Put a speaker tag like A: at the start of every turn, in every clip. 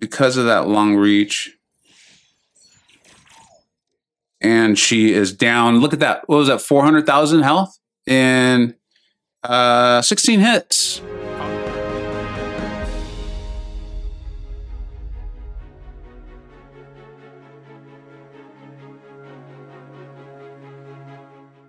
A: because of that long reach. And she is down. Look at that. What was that? 400,000 health in uh, 16 hits.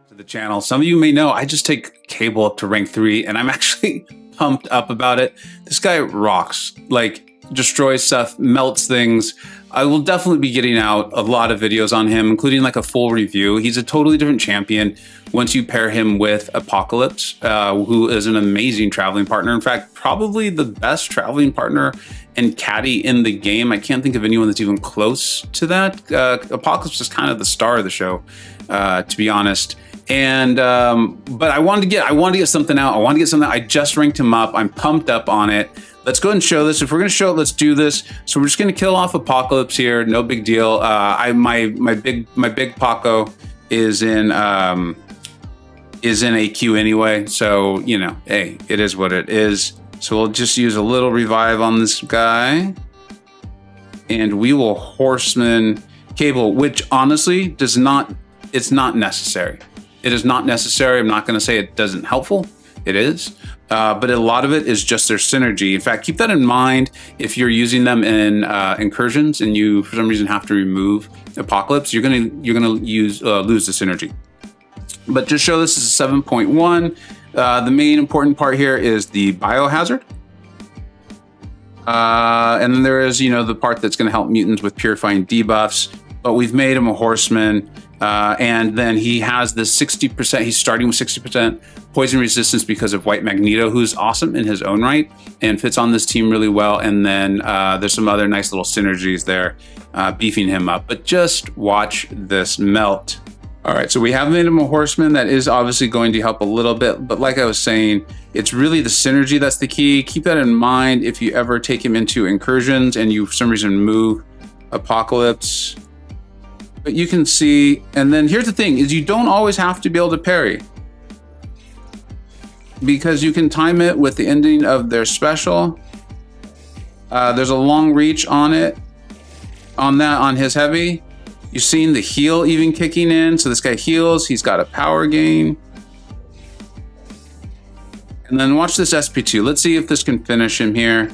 A: To the channel. Some of you may know I just take Cable up to rank three, and I'm actually pumped up about it. This guy rocks. Like, destroys stuff, melts things. I will definitely be getting out a lot of videos on him, including like a full review. He's a totally different champion once you pair him with Apocalypse, uh, who is an amazing traveling partner. In fact, probably the best traveling partner and caddy in the game. I can't think of anyone that's even close to that. Uh, Apocalypse is kind of the star of the show, uh, to be honest. And um, but I wanted to get I wanted to get something out. I wanted to get something. I just ranked him up. I'm pumped up on it. Let's go ahead and show this. If we're to show it, let's do this. So we're just to kill off Apocalypse here. No big deal. Uh, I my my big my big Paco is in um, is in a queue anyway. So you know, hey, it is what it is. So we'll just use a little revive on this guy, and we will horseman cable, which honestly does not. It's not necessary. It is not necessary. I'm not going to say it doesn't helpful. It is. Uh, but a lot of it is just their synergy. In fact, keep that in mind if you're using them in uh, incursions and you, for some reason, have to remove Apocalypse. You're gonna you're gonna use uh, lose the synergy. But just show this is a 7.1. Uh, the main important part here is the biohazard. Uh, and then there is, you know, the part that's going to help mutants with purifying debuffs. But we've made him a horseman. Uh, and then he has this 60%, he's starting with 60% poison resistance because of White Magneto, who's awesome in his own right and fits on this team really well. And then uh, there's some other nice little synergies there, uh, beefing him up. But just watch this melt. All right, so we have made him a horseman. That is obviously going to help a little bit. But like I was saying, it's really the synergy that's the key. Keep that in mind if you ever take him into incursions and you for some reason move Apocalypse but you can see, and then here's the thing, is you don't always have to be able to parry. Because you can time it with the ending of their special. Uh, there's a long reach on it, on that, on his heavy. You've seen the heel even kicking in. So this guy heals, he's got a power gain. And then watch this SP2. Let's see if this can finish him here.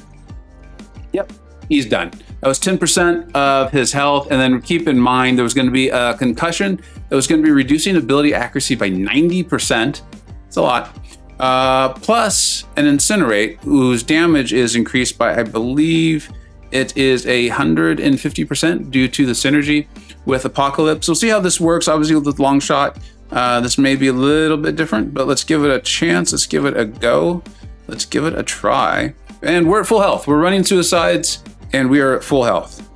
A: Yep, he's done. That was 10% of his health. And then keep in mind, there was going to be a concussion that was going to be reducing ability accuracy by 90%. It's a lot. Uh, plus an incinerate, whose damage is increased by, I believe, it is a 150% due to the synergy with Apocalypse. We'll see how this works. Obviously, with Longshot, uh, this may be a little bit different, but let's give it a chance. Let's give it a go. Let's give it a try. And we're at full health. We're running suicides and we are at full health.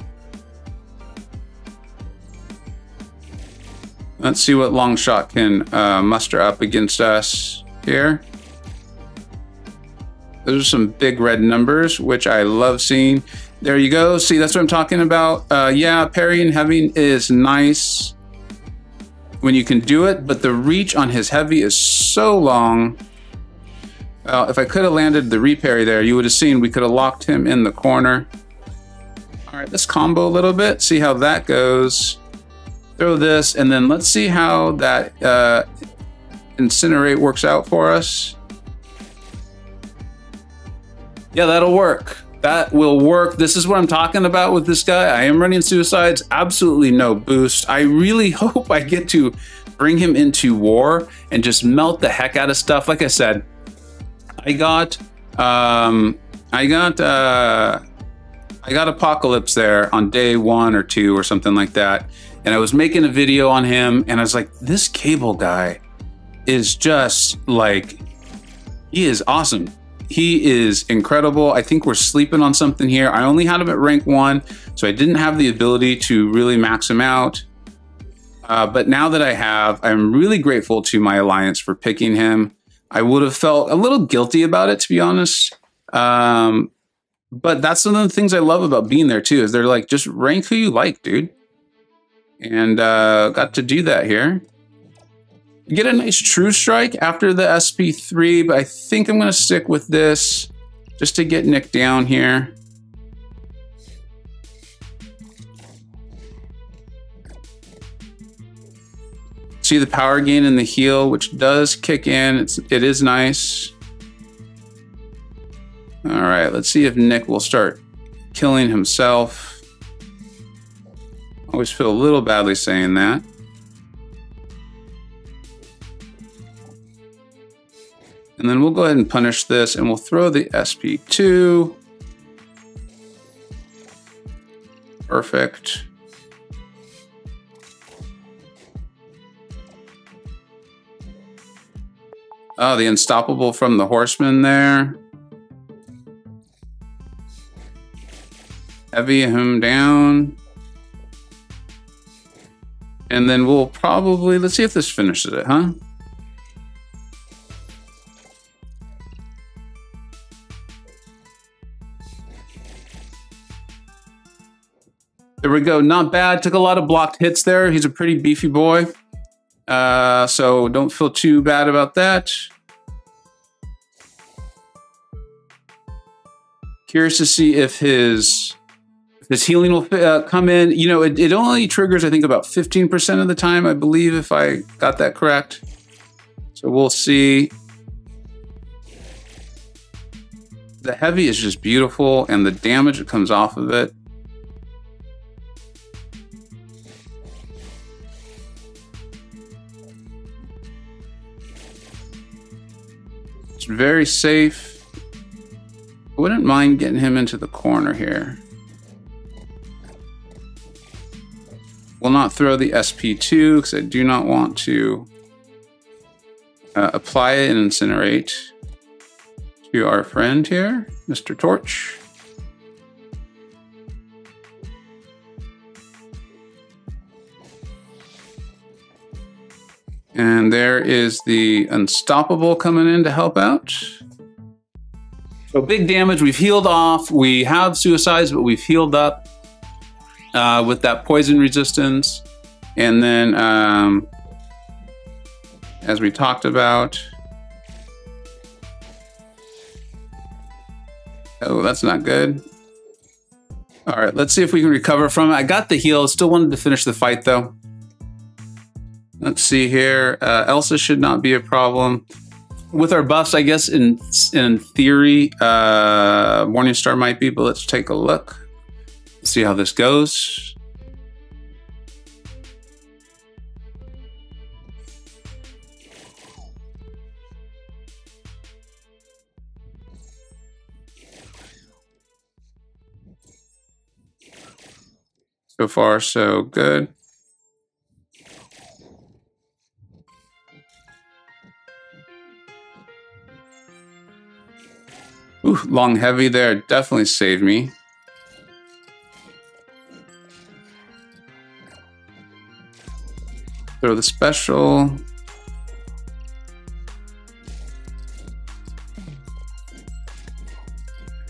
A: Let's see what Longshot can uh, muster up against us here. Those are some big red numbers, which I love seeing. There you go. See, that's what I'm talking about. Uh, yeah, parrying heavy is nice when you can do it, but the reach on his heavy is so long. Well, if I could have landed the reparry there, you would have seen we could have locked him in the corner. All right, let's combo a little bit, see how that goes. Throw this, and then let's see how that uh, incinerate works out for us. Yeah, that'll work. That will work. This is what I'm talking about with this guy. I am running suicides, absolutely no boost. I really hope I get to bring him into war and just melt the heck out of stuff. Like I said, I got, um, I got, uh, I got Apocalypse there on day one or two or something like that. And I was making a video on him and I was like, this cable guy is just like, he is awesome. He is incredible. I think we're sleeping on something here. I only had him at rank one, so I didn't have the ability to really max him out. Uh, but now that I have, I'm really grateful to my alliance for picking him. I would have felt a little guilty about it, to be honest. Um, but that's one of the things I love about being there too, is they're like, just rank who you like, dude. And uh, got to do that here. Get a nice true strike after the SP3, but I think I'm gonna stick with this just to get Nick down here. See the power gain in the heel, which does kick in. It's, it is nice. Right, let's see if Nick will start killing himself. Always feel a little badly saying that. And then we'll go ahead and punish this and we'll throw the SP2. Perfect. Oh, the unstoppable from the horseman there. Heavy him down. And then we'll probably, let's see if this finishes it, huh? There we go. Not bad. Took a lot of blocked hits there. He's a pretty beefy boy. Uh, so don't feel too bad about that. Curious to see if his if his healing will uh, come in. You know, it, it only triggers, I think, about 15% of the time, I believe, if I got that correct. So we'll see. The heavy is just beautiful, and the damage that comes off of it It's very safe. I wouldn't mind getting him into the corner here. Will not throw the SP2 because I do not want to uh, apply it and incinerate to our friend here, Mr. Torch. And there is the Unstoppable coming in to help out. So big damage. We've healed off. We have suicides, but we've healed up uh, with that poison resistance. And then, um, as we talked about, oh, that's not good. All right, let's see if we can recover from it. I got the heal. Still wanted to finish the fight though. Let's see here. Uh, Elsa should not be a problem. With our buffs, I guess in in theory, uh, Morningstar might be, but let's take a look. See how this goes. So far, so good. Ooh, long heavy there definitely saved me. Throw the special.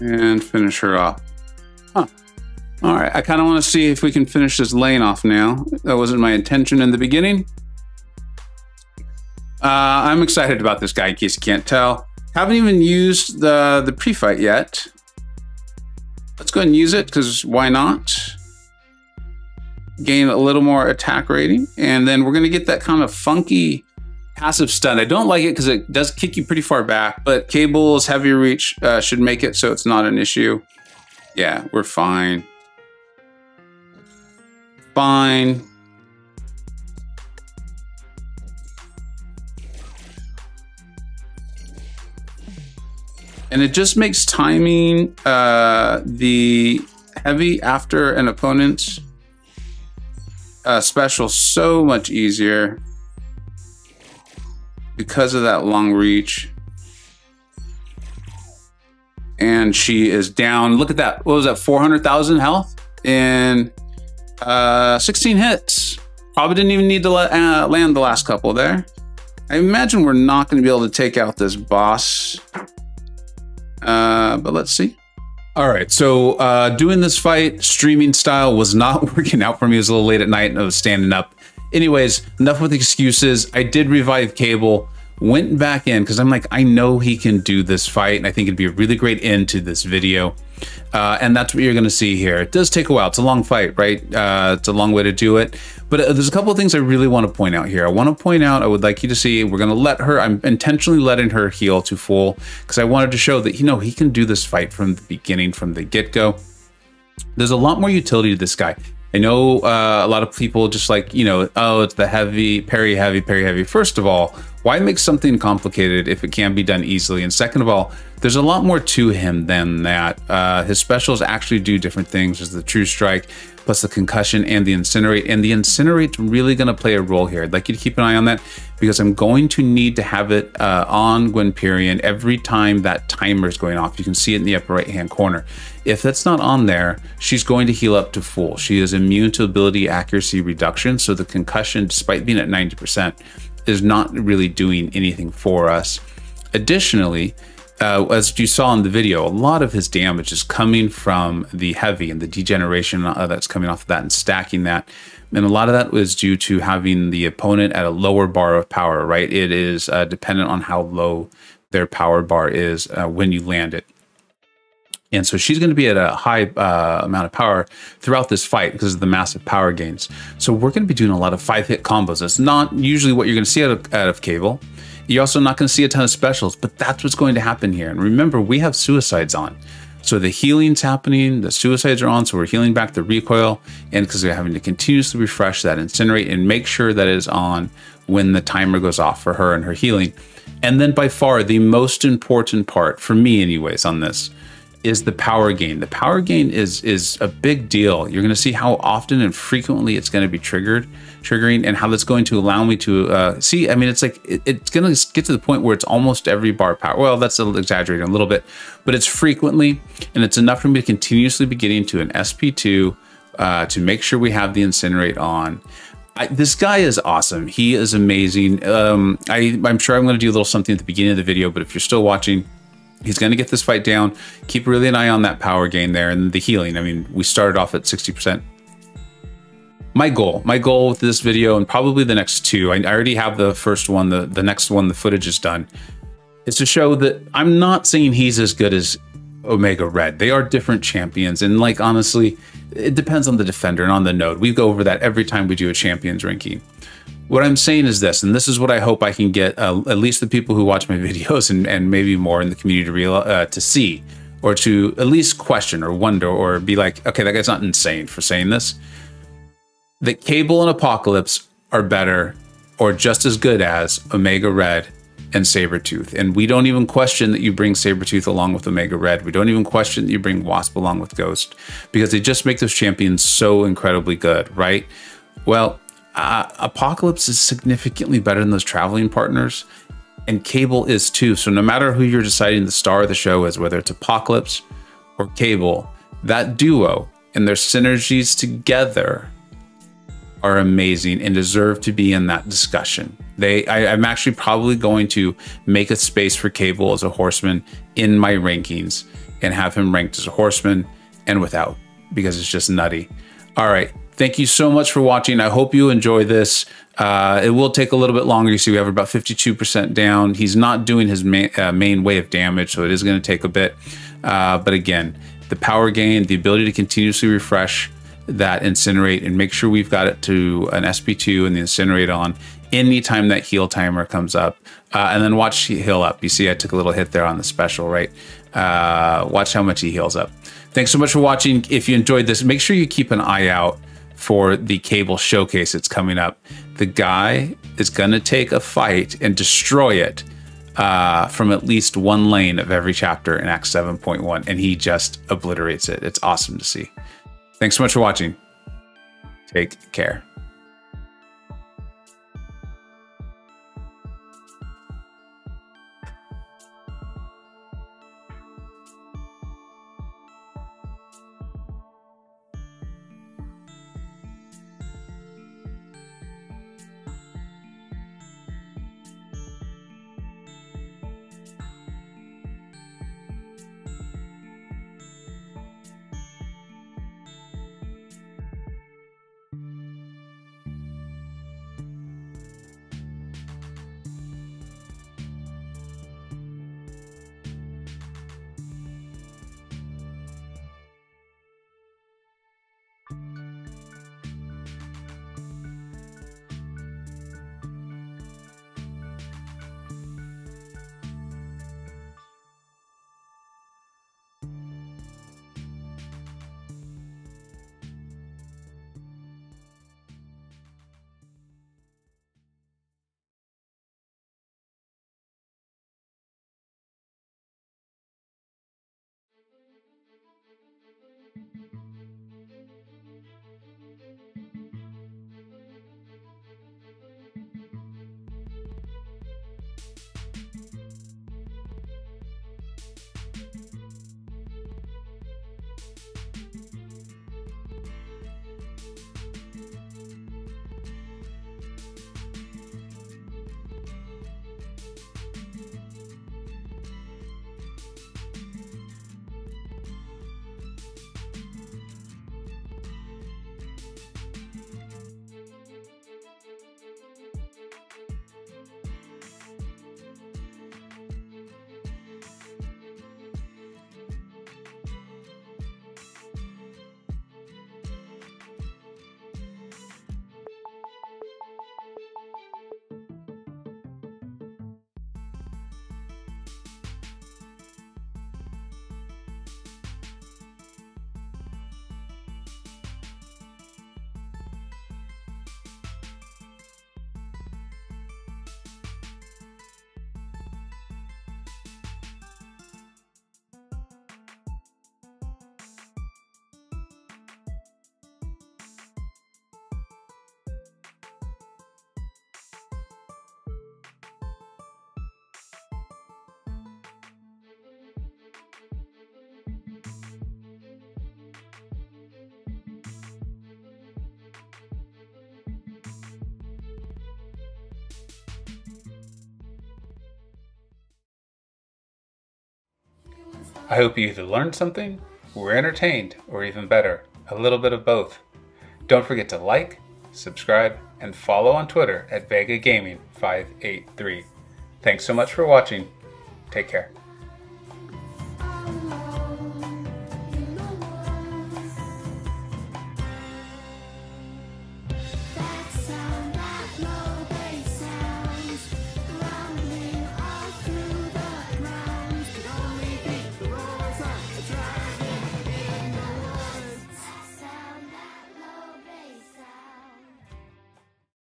A: And finish her off. Huh. All right, I kind of want to see if we can finish this lane off now. That wasn't my intention in the beginning. Uh, I'm excited about this guy in case you can't tell. Haven't even used the, the pre-fight yet. Let's go and use it, because why not? Gain a little more attack rating. And then we're going to get that kind of funky passive stun. I don't like it because it does kick you pretty far back, but Cable's heavy reach uh, should make it so it's not an issue. Yeah, we're fine. Fine. and it just makes timing uh, the heavy after an opponent's uh, special so much easier because of that long reach. And she is down. Look at that. What was that? 400,000 health in uh, 16 hits. Probably didn't even need to uh, land the last couple there. I imagine we're not going to be able to take out this boss uh, but let's see. All right, so uh, doing this fight streaming style was not working out for me. It was a little late at night and I was standing up. Anyways, enough with excuses. I did revive Cable. Went back in because I'm like, I know he can do this fight, and I think it'd be a really great end to this video. Uh, and that's what you're going to see here. It does take a while. It's a long fight, right? Uh, it's a long way to do it. But uh, there's a couple of things I really want to point out here. I want to point out, I would like you to see, we're going to let her, I'm intentionally letting her heal to full because I wanted to show that, you know, he can do this fight from the beginning, from the get-go. There's a lot more utility to this guy. I know uh, a lot of people just like, you know, oh, it's the heavy, parry heavy, parry heavy. First of all, why make something complicated if it can be done easily? And second of all, there's a lot more to him than that. Uh, his specials actually do different things. There's the True Strike, plus the Concussion and the Incinerate. And the Incinerate's really going to play a role here. I'd like you to keep an eye on that because I'm going to need to have it uh, on Gwenperion every time that timer is going off. You can see it in the upper right-hand corner. If that's not on there, she's going to heal up to full. She is immune to ability accuracy reduction, so the Concussion, despite being at 90%, is not really doing anything for us. Additionally, uh, as you saw in the video, a lot of his damage is coming from the heavy and the degeneration uh, that's coming off of that and stacking that. And a lot of that was due to having the opponent at a lower bar of power, right? It is uh, dependent on how low their power bar is uh, when you land it. And so she's going to be at a high uh, amount of power throughout this fight because of the massive power gains. So we're going to be doing a lot of five hit combos. That's not usually what you're going to see out of, out of Cable. You're also not going to see a ton of specials, but that's what's going to happen here. And remember, we have suicides on. So the healing's happening, the suicides are on, so we're healing back the recoil, and because we're having to continuously refresh that incinerate and make sure that is on when the timer goes off for her and her healing. And then by far the most important part, for me anyways, on this, is the power gain. The power gain is is a big deal. You're going to see how often and frequently it's going to be triggered, triggering, and how that's going to allow me to uh, see. I mean, it's like it, it's going to get to the point where it's almost every bar power. Well, that's a exaggerating a little bit, but it's frequently, and it's enough for me to continuously be getting to an SP2 uh, to make sure we have the incinerate on. I, this guy is awesome. He is amazing. Um, I, I'm sure I'm going to do a little something at the beginning of the video, but if you're still watching, He's going to get this fight down. Keep really an eye on that power gain there and the healing. I mean, we started off at 60%. My goal, my goal with this video and probably the next two, I already have the first one, the, the next one, the footage is done, is to show that I'm not saying he's as good as Omega Red. They are different champions. And like, honestly, it depends on the defender and on the node. We go over that every time we do a champions ranking. What I'm saying is this, and this is what I hope I can get uh, at least the people who watch my videos and, and maybe more in the community to, real, uh, to see or to at least question or wonder or be like, okay, that guy's not insane for saying this. That Cable and Apocalypse are better or just as good as Omega Red and Sabretooth. And we don't even question that you bring Sabretooth along with Omega Red. We don't even question that you bring Wasp along with Ghost because they just make those champions so incredibly good, right? Well, uh, Apocalypse is significantly better than those traveling partners, and Cable is too. So no matter who you're deciding the star of the show is, whether it's Apocalypse or Cable, that duo and their synergies together are amazing and deserve to be in that discussion. They, I, am actually probably going to make a space for Cable as a horseman in my rankings and have him ranked as a horseman and without because it's just nutty. All right. Thank you so much for watching. I hope you enjoy this. Uh, it will take a little bit longer. You see, we have about 52% down. He's not doing his main, uh, main way of damage, so it is going to take a bit. Uh, but again, the power gain, the ability to continuously refresh that incinerate and make sure we've got it to an SP2 and the incinerate on anytime that heal timer comes up. Uh, and then watch heal up. You see, I took a little hit there on the special, right? Uh, watch how much he heals up. Thanks so much for watching. If you enjoyed this, make sure you keep an eye out for the cable showcase that's coming up. The guy is going to take a fight and destroy it uh, from at least one lane of every chapter in Act 7.1, and he just obliterates it. It's awesome to see. Thanks so much for watching. Take care. I hope you either learned something, were entertained, or even better, a little bit of both. Don't forget to like, subscribe, and follow on Twitter at Vega Gaming 583. Thanks so much for watching. Take care.